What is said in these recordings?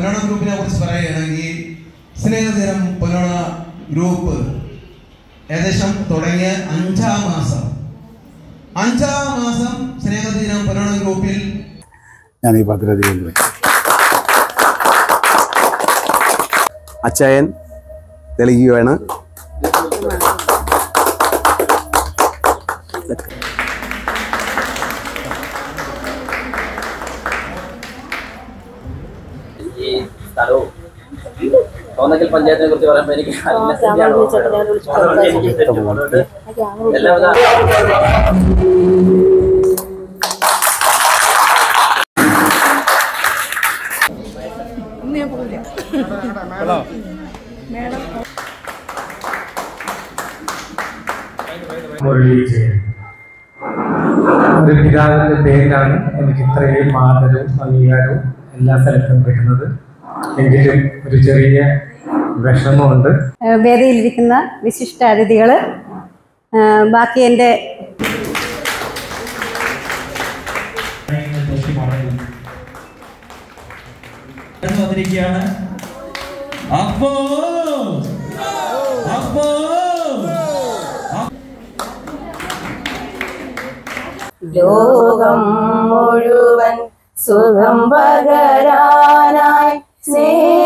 പൊന്നോണ ഗ്രൂപ്പിനെ കുറിച്ച് പറയുകയാണെങ്കിൽ സ്നേഹതരം പൊന്നോണ ഗ്രൂപ്പ് ഏകദേശം തുടങ്ങിയ അഞ്ചാം മാസം. അഞ്ചാം മാസം സ്നേഹതീരം പൊന്നോണ ഗ്രൂപ്പിൽ ഞാൻ ഈ പത്രത്തിൽ അച്ചായൻ തെളിയുകയാണ്. തോന്നക്കൽ പഞ്ചായത്തിനെ കുറിച്ച് പറയുമ്പോൾ എനിക്ക് എല്ലാവിധ ഒരു പിതാവിന്റെ പേരിലാണ് എനിക്ക് ഇത്രയും ആദരവും അംഗീകാരവും എല്ലാ സ്ഥലത്തും കിട്ടുന്നത്. എങ്കിലും ഒരു ചെറിയ വിഷമമുണ്ട്. വേദിയിലിരിക്കുന്ന വിശിഷ്ട അതിഥികൾ ബാക്കി എന്റെ വന്നിരിക്കുകയാണ് അപ്പോ അപ്പോ ലോകം മുഴുവൻ സുഖം പകരാനായി സ്നേഹദീപമേ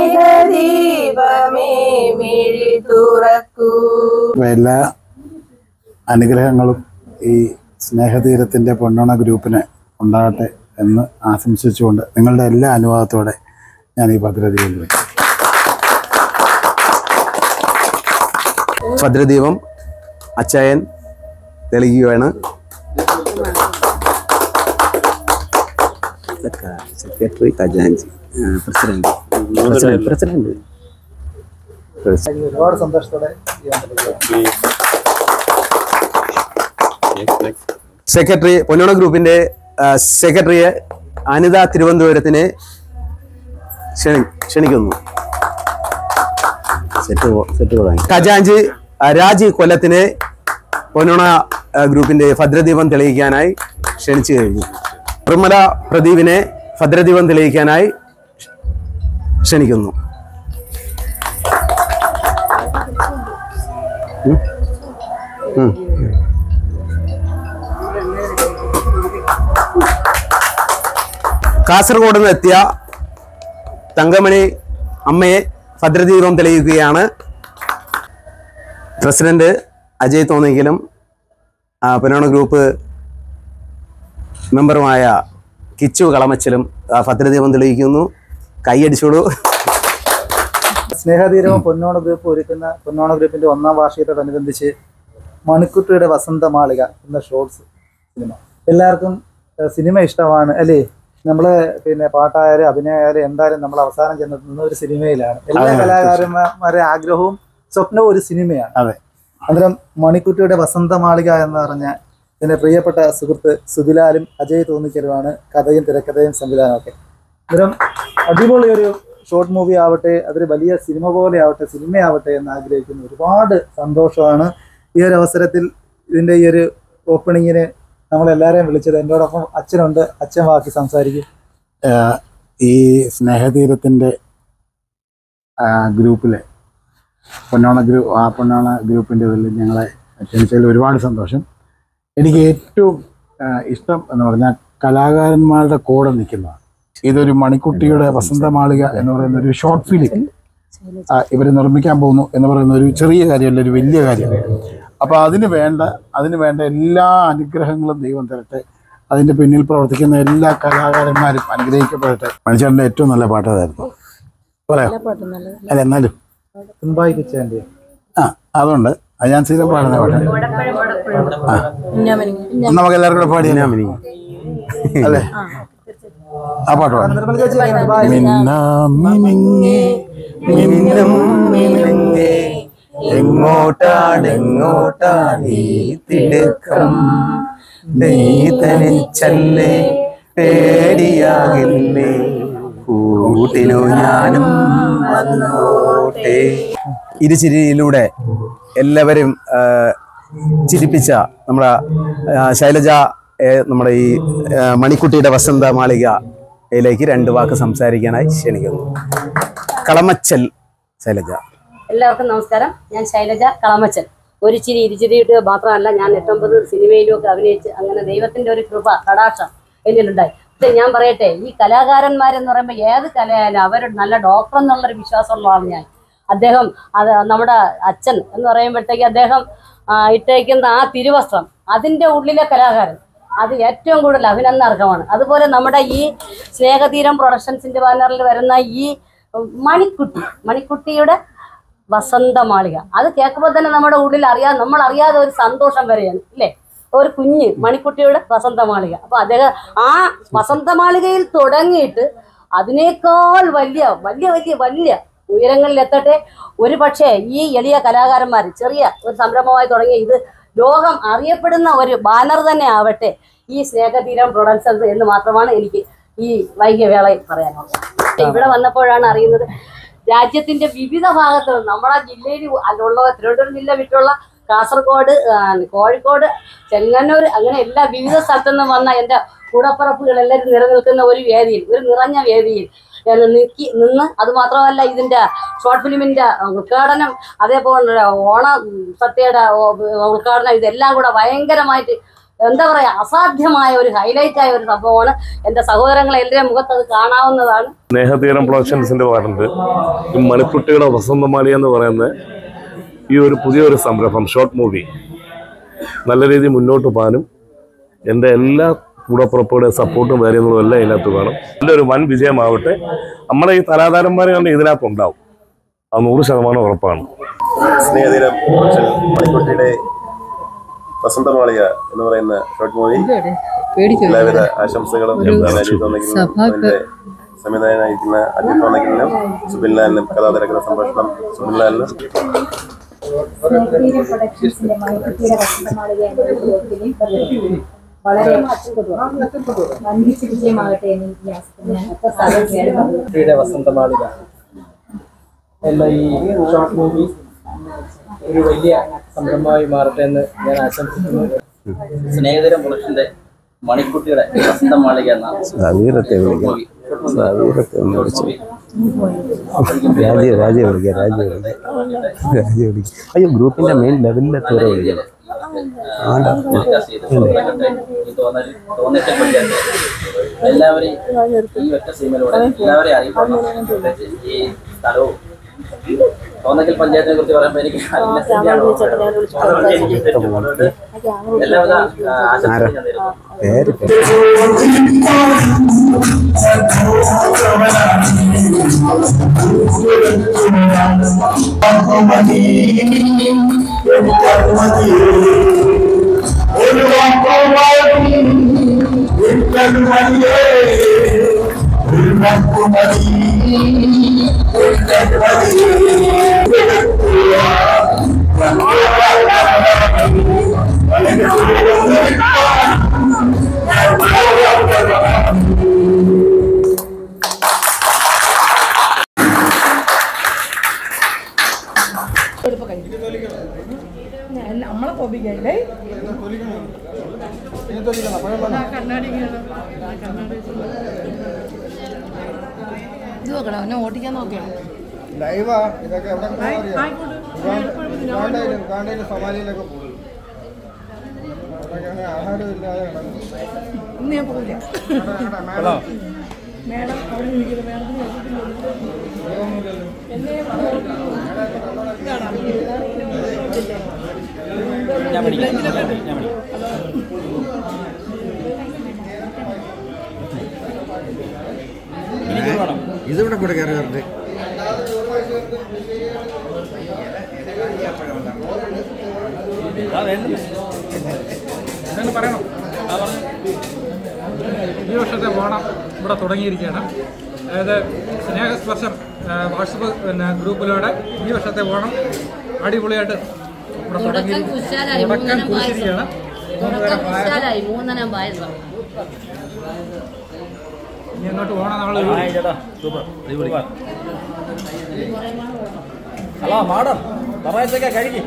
മിഴി തുറക്കൂ. എല്ലാ അനുഗ്രഹങ്ങളും ഈ സ്നേഹതീരത്തിന്റെ പൊന്നോണ ഗ്രൂപ്പിന് ഉണ്ടാകട്ടെ എന്ന് ആശംസിച്ചുകൊണ്ട് നിങ്ങളുടെ എല്ലാ അനുവാദത്തോടെ ഞാൻ ഈ ഭദ്രദീപം ഭദ്രദീപം അച്ചായൻ തെളിയുകയാണ് സെക്രട്ടറി ഖജാൻജി പ്രസിഡന്റ്. President president. ഒരുപാട് സന്തോഷത്തോടെ സെക്രട്ടറി പൊന്നോണ ഗ്രൂപ്പിന്റെ സെക്രട്ടറിയെ അനിത തിരുവനന്തപുരത്തിനെ ക്ഷണി ക്ഷണിക്കുന്നു. സെറ്റ് തുടങ്ങി രാജി കൊല്ലത്തിനെ പൊന്നോണ ഗ്രൂപ്പിന്റെ ഭദ്രദീപം തെളിയിക്കാനായി ക്ഷണിച്ചു കഴിഞ്ഞു. പ്രമല പ്രദീപിനെ ഭദ്രദീപം തെളിയിക്കാനായി ക്ഷണിക്കുന്നു. കാസർഗോഡ് നിന്ന് എത്തിയ തങ്കമണി അമ്മയെ ഭദ്രദീപം തെളിയിക്കുകയാണ്. പ്രസിഡന്റ് അജയ് തോന്നിയെങ്കിലും പിന്നോണ ഗ്രൂപ്പ് മെമ്പറുമായ കിച്ചു കളമച്ചലും ഭദ്രദീപം തെളിയിക്കുന്നു. കൈയടിച്ചോളൂ. സ്നേഹതീരവും പൊന്നോണ ഗ്രൂപ്പ് ഒരുക്കുന്ന പൊന്നോണ ഗ്രൂപ്പിന്റെ ഒന്നാം വാർഷികത്തോടനുബന്ധിച്ച് മണിക്കുട്ടിയുടെ വസന്തമാളിക എന്ന ഷോർട്സ് സിനിമ. എല്ലാവർക്കും സിനിമ ഇഷ്ടമാണ് അല്ലേ? നമ്മൾ പിന്നെ പാട്ടായാലും അഭിനയമായാലും എന്തായാലും നമ്മൾ അവസാനം ചെന്നെത്തുന്ന ഒരു സിനിമയിലാണ്. എല്ലാ കലാകാരന്മാരുടെ ആഗ്രഹവും സ്വപ്നവും ഒരു സിനിമയാണ്. അതെ. അന്നേരം മണിക്കുട്ടിയുടെ വസന്തമാളിക എന്ന് പറഞ്ഞ എന്റെ പ്രിയപ്പെട്ട സുഹൃത്ത് സുബിലാലും അജയ് തോന്നിക്കലുമാണ് കഥയും തിരക്കഥയും സംവിധാനമൊക്കെ അന്നേരം അടിപൊളി ഒരു ഷോർട്ട് മൂവി ആവട്ടെ അതൊരു വലിയ സിനിമ പോലെ ആവട്ടെ സിനിമയാവട്ടെ എന്ന് ആഗ്രഹിക്കുന്ന ഒരുപാട് സന്തോഷമാണ് ഈ ഒരു അവസരത്തിൽ ഇതിന്റെ ഈ ഒരു ഓപ്പണിങ്ങിന് നമ്മളെല്ലാവരെയും വിളിച്ചത്. എന്നോടൊപ്പം അച്ഛനുണ്ട്. അച്ഛൻ ബാക്കി സംസാരിക്കും. ഈ സ്നേഹതീരത്തിന്റെ ഗ്രൂപ്പിലെ പൊന്നോണ ഗ്രൂപ്പ് ആ പൊന്നോണ ഗ്രൂപ്പിന്റെ ഇതിൽ ഞങ്ങളെ ക്ഷണിച്ചതിൽ ഒരുപാട് സന്തോഷം. എനിക്ക് ഏറ്റവും ഇഷ്ടം എന്ന് പറഞ്ഞാൽ കലാകാരന്മാരുടെ കൂടെ നിൽക്കുന്നതാണ്. ഇതൊരു മണിക്കുട്ടിയുടെ വസന്തമാളിക എന്ന് പറയുന്ന ഒരു ഷോർട്ട് ഫിലിം ഇവർ നിർമ്മിക്കാൻ പോകുന്നു എന്ന് പറയുന്ന ഒരു ചെറിയ കാര്യമല്ല ഒരു വലിയ കാര്യമാണ്. അപ്പോൾ അതിന് വേണ്ട അതിന് വേണ്ട എല്ലാ അനുഗ്രഹങ്ങളും ദൈവം തരട്ടെ. അതിന്റെ പിന്നിൽ പ്രവർത്തിക്കുന്ന എല്ലാ കലാകാരന്മാരും അനുഗ്രഹിക്കപ്പെടട്ടെ. മനുഷ്യന്റെ ഏറ്റവും നല്ല പാട്ട് അതായിരുന്നു. പറയാം. അല്ല എന്നാലും. ആ അതുണ്ട്. അത് ഞാൻ സ്ഥിരം പാടുന്ന പാട്ട്. ആ. നമുക്ക് എല്ലാവർക്കും കൂടെ പാടി അല്ലേ? ആ പാട്ട് പാടാം. മിന്നാം മിനുങ്ങേ, മിന്നും മിനുങ്ങേ, എങ്ങോട്ടാണ് എങ്ങോട്ടാണ് തിടുക്കം? നീ തനിച്ചല്ലേ പേടിയാകില്ലേ? കൂട്ടിലോ ഞാനും വന്നോട്ടെ. ഇരുചിരിയിലൂടെ എല്ലാവരും ചിരിപ്പിച്ച നമ്മുടെ ശൈലജ നമ്മുടെ ഈ മണിക്കുട്ടിയുടെ വസന്ത മാളിക യിലേക്ക് രണ്ട് വാക്ക് സംസാരിക്കാനായി ക്ഷണിക്കുന്നു. കളമച്ചൽ ശൈലജ. എല്ലാവർക്കും നമസ്കാരം. ഞാൻ ശൈലജ കളമച്ചൽ. ഒരു ചിരി ഇരുചിരിയിട്ട് മാത്രമല്ല ഞാൻ എട്ടൊമ്പത് സിനിമയിലൊക്കെ അഭിനയിച്ച് അങ്ങനെ ദൈവത്തിന്റെ ഒരു കൃപ കടാക്ഷം എന്നിലുണ്ടായി. ഞാൻ പറയട്ടെ ഈ കലാകാരന്മാരെന്ന് പറയുമ്പോൾ ഏത് കലയായാലും അവർ നല്ല ഡോക്ടർ എന്നുള്ളൊരു വിശ്വാസമുള്ളതാണ് ഞാൻ. അദ്ദേഹം അത് നമ്മുടെ അച്ഛൻ എന്ന് പറയുമ്പോഴത്തേക്ക് അദ്ദേഹം ഇട്ടേക്കുന്ന ആ തിരുവസ്ത്രം അതിന്റെ ഉള്ളിലെ കലാകാരൻ. അത് ഏറ്റവും കൂടുതൽ അഭിനന്ദർഹമാണ് അതുപോലെ നമ്മുടെ ഈ സ്നേഹതീരം പ്രൊഡക്ഷൻസിന്റെ ബാനറിൽ വരുന്ന ഈ മണിക്കുട്ടി മണിക്കുട്ടിയുടെ വസന്തമാളിക അത് കേൾക്കുമ്പോൾ തന്നെ നമ്മുടെ ഉള്ളിൽ അറിയാ നമ്മൾ അറിയാതെ ഒരു സന്തോഷം വരെയാണ് ഇല്ലേ ഒരു കുഞ്ഞ് മണിക്കുട്ടിയുടെ വസന്തമാളിക അപ്പൊ അദ്ദേഹം ആ വസന്തമാളികയിൽ തുടങ്ങിയിട്ട് അതിനേക്കാൾ വലിയ വലിയ വലിയ വലിയ ഉയരങ്ങളിൽ എത്തട്ടെ. ഒരു പക്ഷേ ഈ എളിയ കലാകാരന്മാർ ചെറിയ ഒരു സംരംഭമായി തുടങ്ങിയ ഇത് ലോകം അറിയപ്പെടുന്ന ഒരു ബാനർ തന്നെ ആവട്ടെ ഈ സ്നേഹതീരം പ്രൊഡക്ഷൻസ് എന്ന് മാത്രമാണ് എനിക്ക് ഈ വൈകിയ വേളയിൽ പറയാനുള്ളത് ഇവിടെ വന്നപ്പോഴാണ് അറിയുന്നത് രാജ്യത്തിന്റെ വിവിധ ഭാഗത്ത് നമ്മളാ നമ്മുടെ ജില്ലയിൽ ഉള്ള തിരുവനന്തപുരം ജില്ല വിട്ടുള്ള കാസർഗോഡ് കോഴിക്കോട് ചെങ്ങന്നൂർ അങ്ങനെ എല്ലാ വിവിധ സ്ഥലത്തു നിന്നും വന്ന എന്റെ കൂടപ്പറപ്പുകൾ എല്ലാവരും നിലനിൽക്കുന്ന ഒരു വേദിയിൽ ഒരു നിറഞ്ഞ വേദിയിൽ ഞാൻ നിൽക്കി നിന്ന് അത് മാത്രമല്ല ഇതിന്റെ ഷോർട്ട് ഫിലിമിന്റെ ഉദ്ഘാടനം അതേപോലെ ഓണ സത്യയുടെ ഉദ്ഘാടനം ഇതെല്ലാം കൂടെ ഭയങ്കരമായിട്ട് എന്താ പറയാ അസാധ്യമായ ഒരു ഹൈലൈറ്റ് ആയ ഒരു സംഭവമാണ്. എന്റെ സഹോദരങ്ങളെ എല്ലാവരും മുഖത്ത് അത് കാണാവുന്നതാണ്. സ്നേഹതീരം പ്രൊഡക്ഷൻസിന്റെ ഈ മണിക്കുട്ടിയുടെ വസന്തമാലി എന്ന് പറയുന്ന ഈ ഒരു പുതിയൊരു സംരംഭം ഷോർട്ട് മൂവി നല്ല രീതിയിൽ മുന്നോട്ട് പോകാനും എന്റെ എല്ലാ കൂടപ്പുറപ്പുകളുടെ സപ്പോർട്ടും കാര്യങ്ങളും എല്ലാം ഇതിനകത്ത് കാണും നല്ലൊരു വൻ വിജയമാവട്ടെ. നമ്മുടെ ഈ കലാകാരന്മാർ കണ്ട് ഇതിനകത്തുണ്ടാവും അത് നൂറ് ശതമാനം ഉറപ്പാണ്. സ്നേഹതീരം മണിക്കുട്ടിയുടെ വസന്തമാളിക എന്ന് പറയുന്ന ഷോർട്ട് മൂവി. എല്ലാവിധ ആശംസകളും സംവിധായകനായിരിക്കുന്ന അജിത് തോന്നിക്കലിനും സുബിൻലാലിനും കഥാതിരക്കുന്ന സംഭാഷണം സുബിൻലാലിനും. പ്രൊഡക്ഷൻസിന്റെ മണിക്കുട്ടിയുടെ വസന്തമാളിക എന്ന. വളരെ വൻപിച്ച വിജയമാകട്ടെ എന്ന് വസന്തമാളിക എന്ന ഈ ഷോർട്ട് മൂവി ഒരു വലിയ സംരംഭമായി മാറട്ടെ എന്ന് ഞാൻ ആശംസിക്കുന്നു. സ്നേഹിതരം പ്രൊഡക്ഷന്റെ മണിക്കുട്ടിയുടെ വസന്തമാളിക എന്ന വിളിച്ചു. രാജീവ് രാജീവ് വിളിക്കാം രാജീവ് വിളിക്കാം. രാജീവ് വിളിക്കാം. അയ്യോ ഗ്രൂപ്പിന്റെ മെയിൻ ലെവലിലെത്തോടെ വിളിക്കണം എല്ലാവരെയും ഒറ്റ സിനിമയിലൂടെ എല്ലാവരെയും അറിയപ്പെടണം ഈ സ്ഥലവും തോന്നക്കൽ പഞ്ചായത്തിനെ കുറിച്ച് പറയുമ്പോൾ എനിക്ക് എല്ലാവിധ ആ, ആശംസകളും ഞാൻ നേരുന്നു പേര് നമ്മളെ തോപ്പിക്കല്ലേ ഇത് നോക്കണം അവനെ ഓടിക്കാൻ നോക്കണം ലൈവാ ഇതൊക്കെ എവിടെ ഉഗാണ്ടയിലും സൊമാലിയിലൊക്കെ പോകും ഇന്ന് ഞാൻ പോകില്ല മേഡം അവിടെ ഇരിക്കുന്നത് മേഡത്തിന് എന്നെ ഞാൻ പഠിക്കാം ഞാൻ പഠിക്കാം ഇതിവിടെ കൂടെ കയറി വരട്ടെ പറയണം. ഈ വർഷത്തെ ഓണം ഇവിടെ തുടങ്ങിയിരിക്കുകയാണ്. അതായത് സ്നേഹസ്പർശം വാട്സപ്പ് പിന്നെ ഗ്രൂപ്പിലൂടെ ഈ വർഷത്തെ ഓണം അടിപൊളിയായിട്ട് തുടക്കം കുശാലായി മൂന്നനം പായസം. തുടക്കം കുശാലായി മൂന്നനം പായസം. ഇനി അങ്ങോട്ട് ഓണം നമ്മൾ ഹലോ മാഡം. പറയാത്തൊക്കെ കഴിക്കും.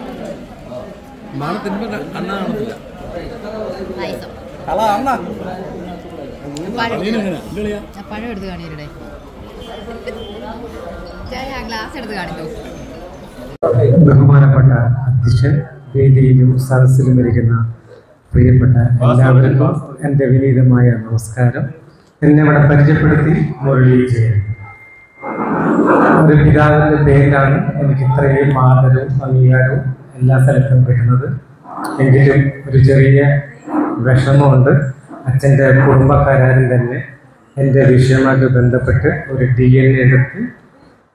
മാണം തിന്നുമ്പോൾ അണ്ണ കാണത്തില്ല. ഹലോ അണ്ണ. പഴം എടുത്ത് കാണിയരുടെ ഗ്ലാസ് എടുത്ത് കാണിക്കോ. ബഹുമാനപ്പെട്ട അധ്യക്ഷൻ വേദിയിലും സദസ്സിലും ഇരിക്കുന്ന പ്രിയപ്പെട്ട എല്ലാവർക്കും എന്റെ വിനീതമായ നമസ്കാരം. എന്നെ ഇവിടെ പരിചയപ്പെടുത്തി മുരളി ഒരു പിതാവിന്റെ പേരിലാണ് എനിക്ക് ഇത്രയും ആദരവും അംഗീകാരവും എല്ലാ സ്ഥലത്തും കിട്ടുന്നത് എങ്കിലും ഒരു ചെറിയ വിഷമമുണ്ട്. അച്ഛന്റെ കുടുംബക്കാരും തന്നെ എന്റെ വിഷയമായിട്ട് ബന്ധപ്പെട്ട് ഒരു ഡി എൻ എടുത്ത്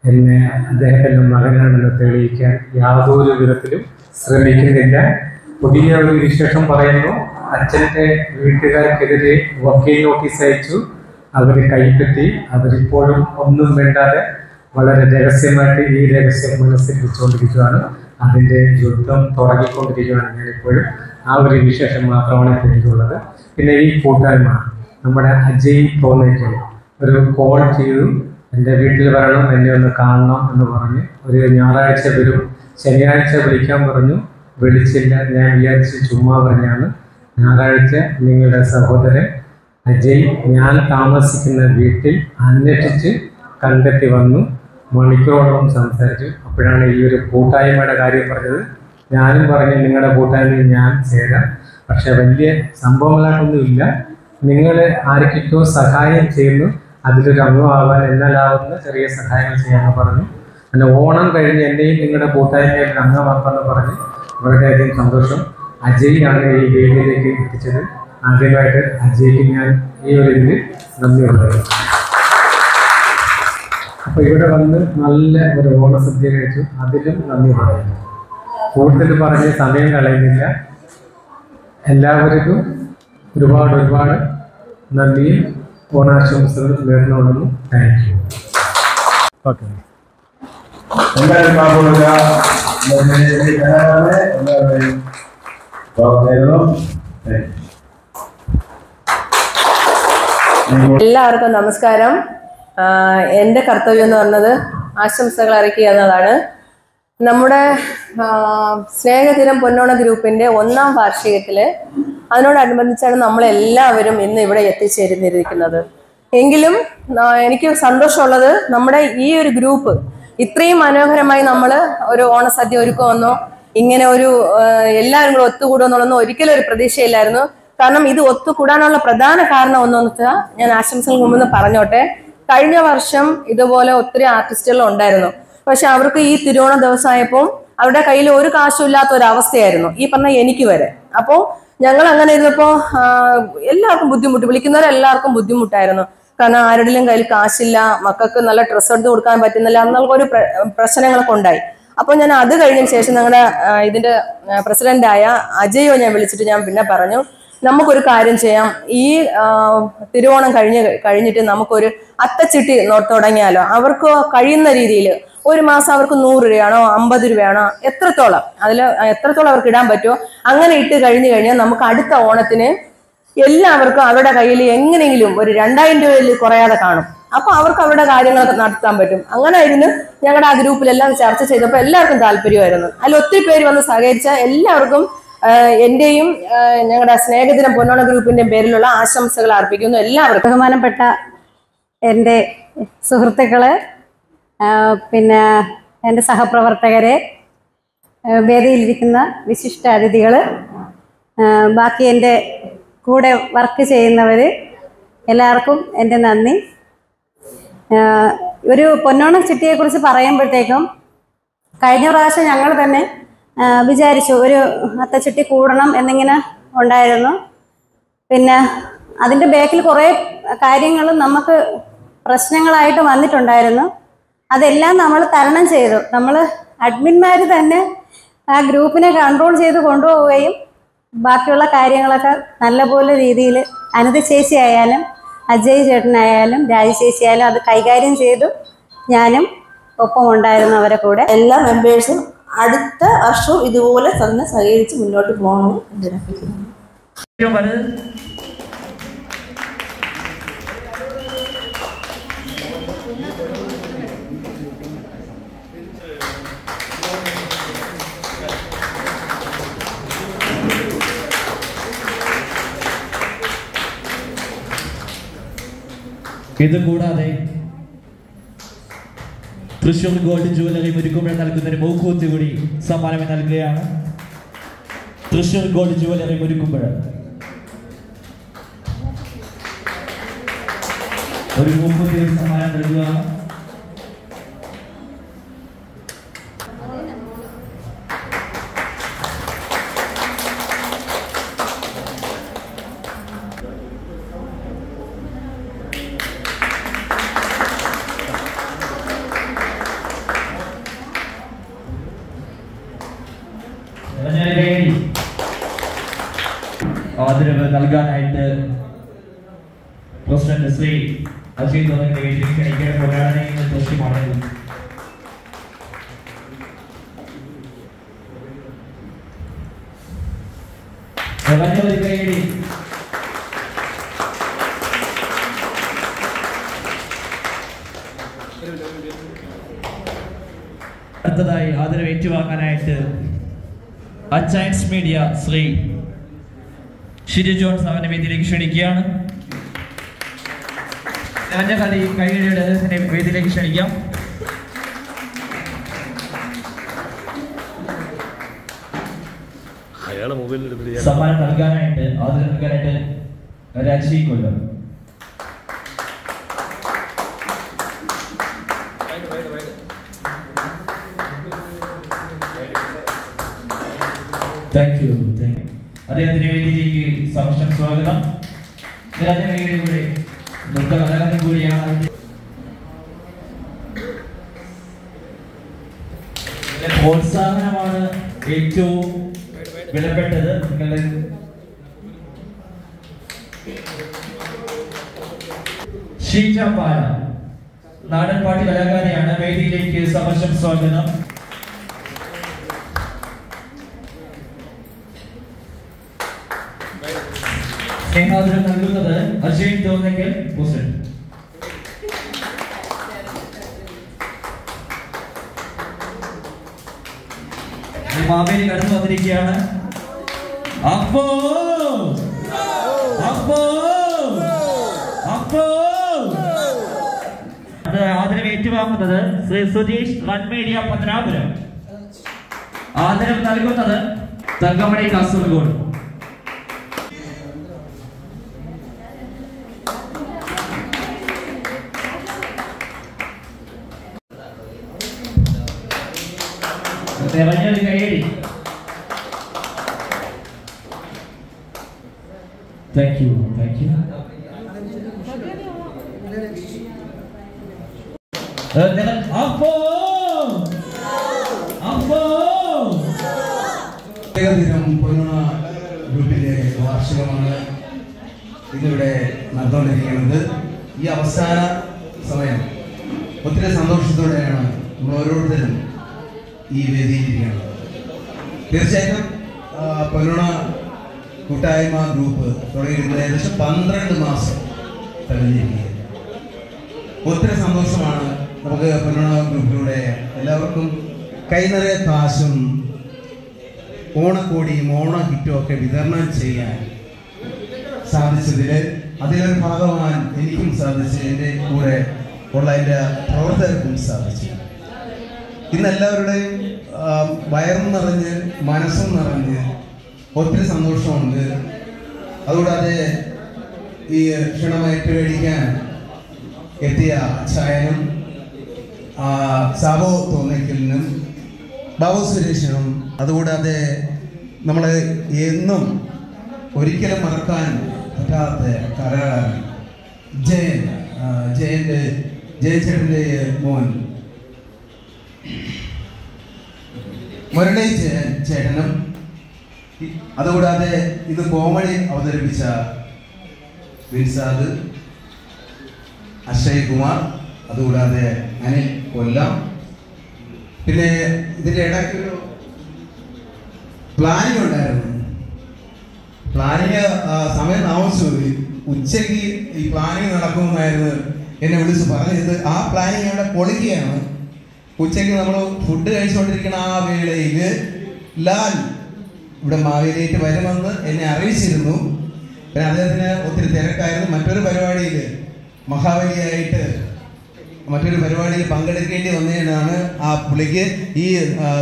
എന്നെ അദ്ദേഹത്തിന്റെ മകനാണെന്ന് തെളിയിക്കാൻ യാതൊരു വിധത്തിലും ശ്രമിക്കുന്നില്ല. പുതിയ ഒരു വിശേഷം പറയുന്നു. അച്ഛന്റെ വീട്ടുകാർക്കെതിരെ വക്കീൽ നോട്ടീസ് അയച്ചു. അവർ കൈപ്പറ്റി അവരിപ്പോഴും ഒന്നും വേണ്ടാതെ വളരെ രഹസ്യമായിട്ട് ഈ രഹസ്യം മനസ്സിൽ വെച്ചുകൊണ്ടിരിക്കുകയാണ് അതിന്റെ യുദ്ധം തുടങ്ങിക്കൊണ്ടിരിക്കുകയാണ് ഞാനിപ്പോഴും. ആ ഒരു വിശേഷം മാത്രമാണ് എനിക്കുള്ളത്. പിന്നെ ഈ കൂട്ടായ്മ നമ്മുടെ അജയ് തോന്നേക്കൽ ഒരു കോൾ ചെയ്തു. എന്റെ വീട്ടിൽ വരണം എന്നെ ഒന്ന് കാണണം എന്ന് പറഞ്ഞ് ഒരു ഞായറാഴ്ച വരും. ശനിയാഴ്ച വിളിക്കാൻ പറഞ്ഞു. വിളിച്ചില്ല ഞാൻ വിചാരിച്ച് ചുമ്മാ പറഞ്ഞാണ്. ഞായറാഴ്ച നിങ്ങളുടെ സഹോദരൻ അജയ് ഞാൻ താമസിക്കുന്ന വീട്ടിൽ അന്വേഷിച്ച് കണ്ടെത്തി വന്നു. മണിക്കൂറോളം സംസാരിച്ചു. അപ്പോഴാണ് ഈ ഒരു കൂട്ടായ്മയുടെ കാര്യം പറഞ്ഞത്. ഞാനും പറഞ്ഞു നിങ്ങളുടെ കൂട്ടായ്മയിൽ ഞാൻ ചേരാം. പക്ഷെ വലിയ സംഭവങ്ങളൊന്നുമില്ല ഇല്ല നിങ്ങൾ ആർക്കൊക്കെയോ സഹായം ചെയ്യുന്നു. അതിലൊരു അംഗമാകാൻ എന്നാലാവുന്ന ചെറിയ സഹായങ്ങൾ ചെയ്യാമെന്ന് പറഞ്ഞു. പിന്നെ ഓണം കഴിഞ്ഞ് എന്നെയും നിങ്ങളുടെ കൂട്ടായ്മയിൽ അംഗമാക്കാമെന്ന് പറഞ്ഞ് വളരെയധികം സന്തോഷം. അജയ് ആണ് ഈ വേദിയിലേക്ക് എത്തിച്ചത്. ആദ്യമായിട്ട് അജയ്ക്ക് ഞാൻ ഈ ഒരു ഇതിൽ നന്ദി പറയുന്നു. അപ്പൊ ഇവിടെ വന്ന് നല്ല ഒരു ഓണസദ്യ കഴിച്ചു. അതിലും നന്ദി പറയുന്നു. കൂടുതൽ പറഞ്ഞ് സമയം കളയുന്നില്ല. എല്ലാവർക്കും ഒരുപാട് ഒരുപാട് നന്ദിയും ഓണാശംസകളും നേർന്നുകൊള്ളുന്നു. താങ്ക് യു ഓക്കെ എല്ലാവരും പാടുക എല്ലാവരെയും എല്ലാവർക്കും നമസ്കാരം. എന്റെ കർത്തവ്യം എന്ന് പറഞ്ഞത് ആശംസകൾ അറിയിക്കുക എന്നതാണ്. നമ്മുടെ സ്നേഹതിരം പൊന്നോണ ഗ്രൂപ്പിന്റെ ഒന്നാം വാർഷികത്തിൽ അതിനോടനുബന്ധിച്ചാണ് നമ്മളെല്ലാവരും ഇന്ന് ഇവിടെ എത്തിച്ചേരുന്നിരിക്കുന്നത്. എങ്കിലും എനിക്ക് സന്തോഷമുള്ളത് നമ്മുടെ ഈ ഒരു ഗ്രൂപ്പ് ഇത്രയും മനോഹരമായി നമ്മൾ ഒരു ഓണസദ്യ ഒരുക്കുമെന്നോ ഇങ്ങനെ ഒരു എല്ലാവരും കൂടെ ഒത്തുകൂടുമെന്നുള്ളതൊന്നും ഒരിക്കലും ഒരു പ്രതീക്ഷയില്ലായിരുന്നു. കാരണം ഇത് ഒത്തുകൂടാനുള്ള പ്രധാന കാരണം ഒന്നെന്ന് വെച്ചാൽ ഞാൻ ആശംസകൾ മുമ്പ് പറഞ്ഞോട്ടെ. കഴിഞ്ഞ വർഷം ഇതുപോലെ ഒത്തിരി ആർട്ടിസ്റ്റുകൾ ഉണ്ടായിരുന്നു. പക്ഷെ അവർക്ക് ഈ തിരുവോണ ദിവസമായപ്പോൾ അവരുടെ കയ്യിൽ ഒരു കാശും ഇല്ലാത്ത ഒരു അവസ്ഥയായിരുന്നു ഈ പറഞ്ഞ എനിക്ക് വരെ. അപ്പോൾ ഞങ്ങൾ അങ്ങനെ ഇരുന്നപ്പോൾ എല്ലാവർക്കും ബുദ്ധിമുട്ട് വിളിക്കുന്നവരെല്ലാവർക്കും ബുദ്ധിമുട്ടായിരുന്നു. കാരണം ആരുടെയും കയ്യിൽ കാശില്ല മക്കൾക്ക് നല്ല ഡ്രസ്സ് എടുത്ത് കൊടുക്കാൻ പറ്റുന്നില്ല എന്നുള്ള ഒരു പ്രശ്നങ്ങളൊക്കെ ഉണ്ടായി. അപ്പോൾ ഞാൻ അത് കഴിഞ്ഞ ശേഷം ഞങ്ങളുടെ ഇതിന്റെ പ്രസിഡന്റായ അജയോ ഞാൻ വിളിച്ചിട്ട് ഞാൻ പിന്നെ പറഞ്ഞു നമുക്കൊരു കാര്യം ചെയ്യാം. ഈ തിരുവോണം കഴിഞ്ഞ് കഴിഞ്ഞിട്ട് നമുക്കൊരു അത്തച്ചിട്ടി തുടങ്ങിയാലോ? അവർക്ക് കഴിയുന്ന രീതിയിൽ ഒരു മാസം അവർക്ക് നൂറ് രൂപയാണോ അമ്പത് രൂപയാണോ എത്രത്തോളം? അതിൽ എത്രത്തോളം അവർക്ക് ഇടാൻ പറ്റുമോ? അങ്ങനെ ഇട്ട് കഴിഞ്ഞു കഴിഞ്ഞാൽ നമുക്ക് അടുത്ത ഓണത്തിന് എല്ലാവർക്കും അവരുടെ കയ്യിൽ എങ്ങനെയെങ്കിലും ഒരു രണ്ടായിരം രൂപയിൽ കുറയാതെ കാണും. അപ്പൊ അവർക്ക് അവരുടെ കാര്യങ്ങളൊക്കെ നടത്താൻ പറ്റും. അങ്ങനെ ആയിരുന്നു ഞങ്ങളുടെ ആ ഗ്രൂപ്പിലെല്ലാം ചർച്ച ചെയ്തപ്പോൾ എല്ലാവർക്കും താല്പര്യമായിരുന്നു. അതിൽ ഒത്തിരി പേര് വന്ന് സഹകരിച്ച എല്ലാവർക്കും എന്റെയും ഞങ്ങളുടെ സ്നേഹദിനം പൊന്നോണ ഗ്രൂപ്പിന്റെയും പേരിലുള്ള ആശംസകൾ അർപ്പിക്കുന്നു. എല്ലാവർക്കും. ബഹുമാനപ്പെട്ട എന്റെ സുഹൃത്തുക്കൾ പിന്നെ എന്റെ സഹപ്രവർത്തകരെ വേദിയിലിരിക്കുന്ന വിശിഷ്ട അതിഥികൾ ബാക്കി എന്റെ കൂടെ വർക്ക് ചെയ്യുന്നവർ എല്ലാവർക്കും എന്റെ നന്ദി. ഒരു പൊന്നോണ ചിട്ടിയെക്കുറിച്ച് പറയുമ്പോഴത്തേക്കും കഴിഞ്ഞ പ്രാവശ്യം ഞങ്ങൾ തന്നെ വിചാരിച്ചു ഒരു അത്തച്ചിട്ടി കൂടണം എന്നിങ്ങനെ ഉണ്ടായിരുന്നു. പിന്നെ അതിന്റെ ബാക്കിൽ കുറേ കാര്യങ്ങൾ നമുക്ക് പ്രശ്നങ്ങളായിട്ട് വന്നിട്ടുണ്ടായിരുന്നു. അതെല്ലാം നമ്മൾ തരണം ചെയ്തു. നമ്മൾ അഡ്മിന്മാർ തന്നെ ആ ഗ്രൂപ്പിനെ കൺട്രോൾ ചെയ്ത് കൊണ്ടുപോവുകയും ബാക്കിയുള്ള കാര്യങ്ങളൊക്കെ നല്ലപോലെ രീതിയിൽ അനിത ചേച്ചി ആയാലും അജയ് ചേട്ടനായാലും രാജി ചേച്ചി ആയാലും അത് കൈകാര്യം ചെയ്തു. ഞാനും ഒപ്പം ഉണ്ടായിരുന്നു അവരെ കൂടെ. എല്ലാ മെമ്പേഴ്സും അടുത്ത വർഷവും ഇതുപോലെ തന്നെ സഹകരിച്ച് മുന്നോട്ട് പോകണമെന്ന് അഭ്യർത്ഥിക്കുന്നു. ഇത് കൂടാതെ തൃശൂർ ഗോൾഡ് ജുവലറി നൽകുന്ന ഒരു മൂക്കൂത്തി കൂടി സമ്മാനമായി നൽകുകയാണ്. തൃശൂർ ഗോൾഡ് ജുവലറി ഒരുക്കുമ്പോൾ ഒരു മൂക്കൂത്തി സമ്മാനം നൽകുകയാണ് നിറഞ്ഞൊരു കൈയടി. ആദരവ് നൽകാനായിട്ട് പ്രസിഡന്റ് ശ്രീ അജയ് തോന്നിന്റെ ക്ഷണിക്കുന്ന പ്രകടനങ്ങൾ ദൃശ്യമാണ് നിറഞ്ഞൊരു കൈയടി. അടുത്തതായി ആദരവ് ഏറ്റുവാങ്ങാനായിട്ട് അച്ചയൻസ് മീഡിയ ശ്രീ ഷിജു ജോൺസ് അവന്റെ വേദിയിലേക്ക് ക്ഷണിക്കുകയാണ്. നിറഞ്ഞ കളി കൈയുടെ വേദിയിലേക്ക് ക്ഷണിക്കാം. അയാളെ മൊബൈലിൽ എടുത്തിട്ട് സമ്മാനം നൽകാനായിട്ട് ആദരം നൽകാനായിട്ട് Raji Kollam. Thank you thank you അദ്ദേഹത്തിന് വേദിയിലേക്ക് സമക്ഷം സ്വാഗതം. നിരഞ്ജനയുടെ കൈയുടെ നൃത്ത കലാകാരൻ കൂടിയാണ് പ്രോത്സാഹനമാണ് ഏറ്റവും വിലപ്പെട്ടത്. നിങ്ങളുടെ ഷീജ പാല നാടൻ പാട്ട് കലാകാരിയാണ് വേദിയിലേക്ക് സമർശം സ്വാഗതം. സ്നേഹാദരം നൽകുന്നത് അജയ് തോന്നക്കൽ പ്രസിഡന്റ് മാവേലി കടന്നു വന്നിരിക്കുകയാണ്. അപ്പോ അപ്പോ അപ്പോ. അത് ആദരവ് ഏറ്റുവാങ്ങുന്നത് ശ്രീ സുധീഷ് റൺ മീഡിയ പത്തനാപുരം. ആദരവ് നൽകുന്നത് തങ്കമണി കാസർഗോഡ്. നിറഞ്ഞൊരു കൈയടി താങ്ക് യു താങ്ക് യു ദിനം പൊന്നുണ ഇന്നിവിടെ നടന്നുകൊണ്ടിരിക്കുന്നത്. ഈ അവസാന സമയം ഒത്തിരി സന്തോഷത്തോടെയാണ് നമ്മൾ ഓരോരുത്തരും ഈ വേദിയിലിരിക്കുന്നത് തീർച്ചയായിട്ടും പൊലുണ കൂട്ടായ്മ ഗ്രൂപ്പ് തുടങ്ങിയിരിക്കുന്നത് ഏകദേശം പന്ത്രണ്ട് മാസം തെളിഞ്ഞിരിക്കുകയാണ് ഒത്തിരി സന്തോഷമാണ് നമുക്ക് പൊലുണ ഗ്രൂപ്പിലൂടെ എല്ലാവർക്കും കൈനിറയ കാശും ഓണക്കോടിയും ഓണ കിറ്റും ഒക്കെ വിതരണം ചെയ്യാൻ സാധിച്ചതിൽ അതിലൊരു ഭാഗമാൻ എനിക്കും സാധിച്ചു എന്റെ കൂടെ ഉള്ള എന്റെ പ്രവർത്തകർക്കും സാധിച്ചു. ഇന്ന് എല്ലാവരുടെയും വയറും നിറഞ്ഞ് മനസ്സും നിറഞ്ഞ് ഒത്തിരി സന്തോഷമുണ്ട്. അതുകൂടാതെ ഈ ക്ഷണം ഏറ്റുമേടിക്കാൻ എത്തിയ ചായനും സാബോ തോന്നിക്കലിനും ബാബു സുരേഷിനും അതുകൂടാതെ നമ്മൾ എന്നും ഒരിക്കലും മറക്കാൻ പറ്റാത്ത കരാറാണ് ജയൻ ജയന്റെ ജയചേട്ടന്റെ മോൻ മുരളി ചേട്ടനും അതുകൂടാതെ ഇത് കോമഡി അവതരിപ്പിച്ച വിൻസാദ് അക്ഷയ് കുമാർ അതുകൂടാതെ അനിൽ കൊല്ലം. പിന്നെ ഇതിന്റെ ഇടയ്ക്ക് ഒരു പ്ലാനിങ് ഉണ്ടായിരുന്നു. പ്ലാനിങ് സമയം താമസിച്ചു ഉച്ചയ്ക്ക് ഈ പ്ലാനിങ് നടക്കുമെന്നായിരുന്നു എന്നെ വിളിച്ച് പറഞ്ഞത്. ആ പ്ലാനിങ് അവിടെ പൊളിക്കുകയാണ്. ഉച്ചയ്ക്ക് നമ്മൾ ഫുഡ് കഴിച്ചുകൊണ്ടിരിക്കുന്ന ആ വേളയിൽ ലാൽ ഇവിടെ മാവേലിയേറ്റ് വരുമെന്ന് എന്നെ അറിയിച്ചിരുന്നു. പിന്നെ അദ്ദേഹത്തിന് ഒത്തിരി തിരക്കായിരുന്നു. മറ്റൊരു പരിപാടിയിൽ മഹാബലിയായിട്ട് മറ്റൊരു പരിപാടിയിൽ പങ്കെടുക്കേണ്ടി വന്നതിനാണ് ആ പുള്ളിക്ക് ഈ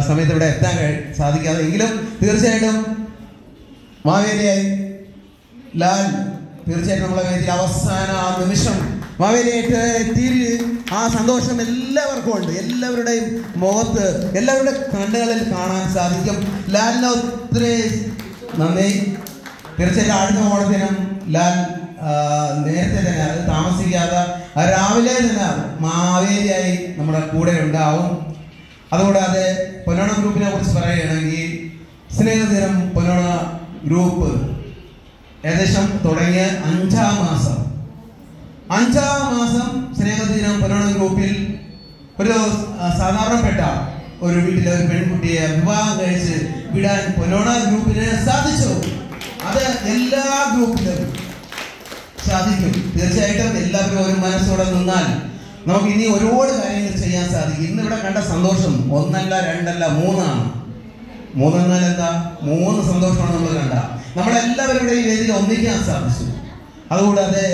സമയത്ത് ഇവിടെ എത്താൻ സാധിക്കാതെ. എങ്കിലും തീർച്ചയായിട്ടും മാവേലിയായി ലാൽ തീർച്ചയായിട്ടും നമ്മളെ അവസാന നിമിഷം മാവേലിയായിട്ട് എത്തിയിൽ ആ സന്തോഷം എല്ലാവർക്കും ഉണ്ട്. എല്ലാവരുടെയും മുഖത്ത് എല്ലാവരുടെ കണ്ണുകളിൽ കാണാൻ സാധിക്കും. ലാലിന് ഒത്തിരി നന്ദി. തീർച്ചയായിട്ടും അടുത്ത ഓണത്തിനും ലാൽ നേരത്തെ തന്നെ അത് താമസിക്കാതെ രാവിലെ തന്നെ മാവേലിയായി നമ്മുടെ കൂടെ ഉണ്ടാവും. അതുകൂടാതെ പൊന്നോണ ഗ്രൂപ്പിനെ കുറിച്ച് പറയുകയാണെങ്കിൽ സ്നേഹദിനം പൊന്നോണ ഗ്രൂപ്പ് ഏകദേശം തുടങ്ങിയ അഞ്ചാം മാസം. അഞ്ചാം മാസം സ്നേഹദിനം പരോണ ഗ്രൂപ്പിൽ ഒരു സാധാരണപ്പെട്ട ഒരു വീട്ടിലെ ഒരു പെൺകുട്ടിയെ വിവാഹം കഴിച്ച് വിടാൻ പൊലോണ ഗ്രൂപ്പിന് സാധിച്ചു. അത് എല്ലാ ഗ്രൂപ്പിലും സാധിക്കും. തീർച്ചയായിട്ടും എല്ലാവരും ഒരു മനസ്സോടെ നിന്നാൽ നമുക്ക് ഇനി ഒരുപാട് കാര്യങ്ങൾ ചെയ്യാൻ സാധിക്കും. ഇന്ന് ഇവിടെ കണ്ട സന്തോഷം ഒന്നല്ല രണ്ടല്ല മൂന്നാണ്. മൂന്നെന്നാൽ എന്താ? മൂന്ന് സന്തോഷമാണ് നമ്മൾ കണ്ട. നമ്മളെല്ലാവരുടെയും വേദിയിൽ ഒന്നിക്കാൻ സാധിച്ചു. അതുകൂടാതെ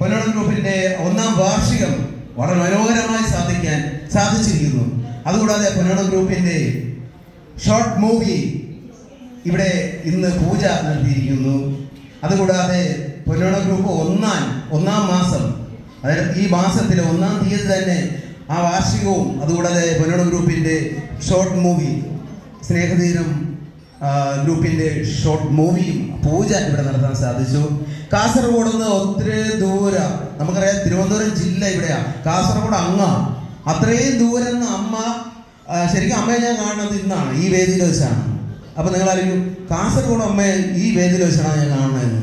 പൊന്നോണം ഗ്രൂപ്പിന്റെ ഒന്നാം വാർഷികം വളരെ മനോഹരമായി സാധിക്കാൻ സാധിച്ചിരിക്കുന്നു. അതുകൂടാതെ പൊന്നോണം ഗ്രൂപ്പിന്റെ ഷോർട്ട് മൂവി ഇവിടെ ഇന്ന് പൂജ നൽകിയിരിക്കുന്നു അതുകൂടാതെ പൊന്നോണ ഗ്രൂപ്പ് ഒന്നാം ഒന്നാം മാസം അതായത് ഈ മാസത്തിലെ ഒന്നാം തീയതി തന്നെ ആ വാർഷികവും അതുകൂടാതെ പൊന്നോണ ഗ്രൂപ്പിന്റെ ഷോർട്ട് മൂവി സ്നേഹതീരം ഗ്രൂപ്പിന്റെ ഷോർട്ട് മൂവിയും പൂജ ഇവിടെ നടത്താൻ സാധിച്ചു. കാസർഗോഡ് നിന്ന് ഒത്തിരി ദൂരം നമുക്കറിയാം തിരുവനന്തപുരം ജില്ല ഇവിടെയാ. കാസർഗോഡ് അങ്ങ. അത്രയും ദൂരം നിന്ന് അമ്മ ശരിക്കും അമ്മയെ ഞാൻ കാണുന്നത് ഇന്നാണ് ഈ വേദിയിൽ വെച്ചാണ് അപ്പൊ നിങ്ങൾ ആരെങ്കിലും കാസർഗോഡ് അമ്മയെ ഈ വേദിയിൽ വെച്ചാണ് ഞാൻ കാണുന്നതെന്ന്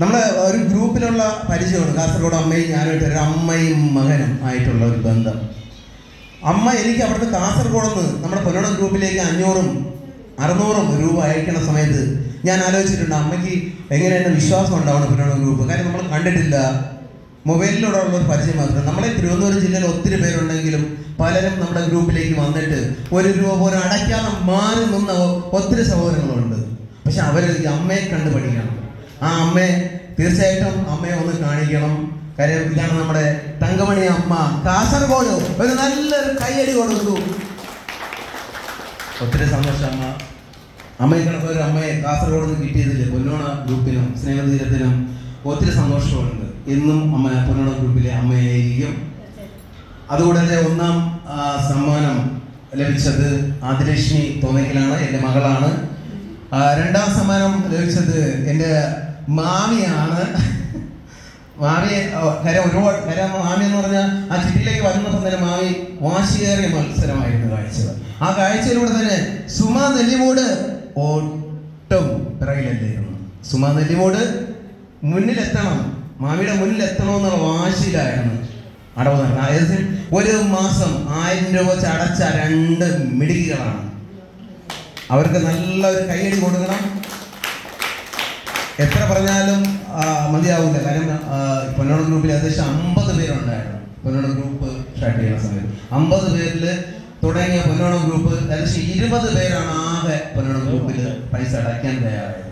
നമ്മളെ ഒരു ഗ്രൂപ്പിലുള്ള പരിചയമാണ്. കാസർഗോഡ് അമ്മയും ഞാനായിട്ട് ഒരു അമ്മയും മകനും ആയിട്ടുള്ള ഒരു ബന്ധം. അമ്മ എനിക്ക് അവിടുത്തെ കാസർഗോഡ് നിന്ന് നമ്മുടെ പൊന്നോണം ഗ്രൂപ്പിലേക്ക് അഞ്ഞൂറും അറുന്നൂറും രൂപ അയക്കുന്ന സമയത്ത് ഞാൻ ആലോചിച്ചിട്ടുണ്ട് അമ്മയ്ക്ക് എങ്ങനെയാണ് വിശ്വാസം ഉണ്ടാവണം പിന്നെ ഗ്രൂപ്പ്. കാര്യം നമ്മൾ കണ്ടിട്ടില്ല. മൊബൈലിലൂടെ ഉള്ള ഒരു പരിചയം മാത്രം. നമ്മളെ തിരുവനന്തപുരം ജില്ലയിൽ ഒത്തിരി പേരുണ്ടെങ്കിലും പലരും നമ്മുടെ ഗ്രൂപ്പിലേക്ക് വന്നിട്ട് ഒരു രൂപ പോലും അടയ്ക്കാതെ മാറി നിന്ന ഒത്തിരി സഹോദരങ്ങളുണ്ട്. പക്ഷെ ഈ അമ്മയെ കണ്ടു പഠിക്കണം. ആ അമ്മയെ തീർച്ചയായിട്ടും അമ്മയെ ഒന്ന് കാണിക്കണം. കാര്യം ഇതാണ് നമ്മുടെ തങ്കമണി അമ്മ. കാസർഗോഡ് ഒരു നല്ലൊരു കൈയടി കൊടുത്തു. ഒത്തിരി സന്തോഷം അമ്മ. അമ്മയെ കണക്ക് ഒരു അമ്മയെ കാസർഗോഡ് നിന്ന് കിട്ടിയതിൽ പൊന്നോണ ഗ്രൂപ്പിനും സ്നേഹതീരത്തിനും ഒത്തിരി സന്തോഷമുണ്ട് എന്നും അമ്മ പൊന്നോണ ഗ്രൂപ്പിലെ അമ്മയായിരിക്കും. അതുകൂടാതെ ഒന്നാം സമ്മാനം ലഭിച്ചത് ആദിലക്ഷ്മി തോന്നിക്കലാണ് എന്റെ മകളാണ്. രണ്ടാം സമ്മാനം ലഭിച്ചത് എന്റെ മാമിയാണ്. മാമി നേരെ ഒരുപാട് നേരെ മാമി എന്ന് പറഞ്ഞാൽ ആ ചിറ്റിലേക്ക് വരുന്നപ്പോൾ തന്നെ മാമി വാശിയേറിയ മത്സരമായിരുന്നു കാഴ്ചകൾ. ആ കാഴ്ചയിലൂടെ തന്നെ സുമ നെല്ലിമോട് ഒട്ടും പിറകിലല്ലായിരുന്നു. സുമ നെല്ലിമോട് മുന്നിലെത്തണം. മാമിയുടെ മുന്നിലെത്തണമെന്നുള്ള വാശിയിലായിരുന്നു അടവ് നടന്നത് ഒരു മാസം ആയിരം രൂപ വെച്ച് അടച്ച രണ്ട് മിടുക്കികളാണ്. അവർക്ക് നല്ല ഒരു കൈയടി കൊടുക്കണം. എത്ര പറഞ്ഞാലും മതിയാവില്ല കാര്യം പൊന്നോട് ഗ്രൂപ്പിൽ ഏകദേശം അമ്പത് പേരുണ്ടായിരുന്നു. പൊന്നോട് ഗ്രൂപ്പ് സ്റ്റാർട്ട് ചെയ്യുന്ന സമയത്ത്. അമ്പത് പേരിൽ തുടങ്ങിയ പൊന്നോട് ഗ്രൂപ്പ് ഏകദേശം ഇരുപത് പേരാണ് ആകെ പൊന്നോട് ഗ്രൂപ്പിൽ പൈസ അടയ്ക്കാൻ തയ്യാറായത്.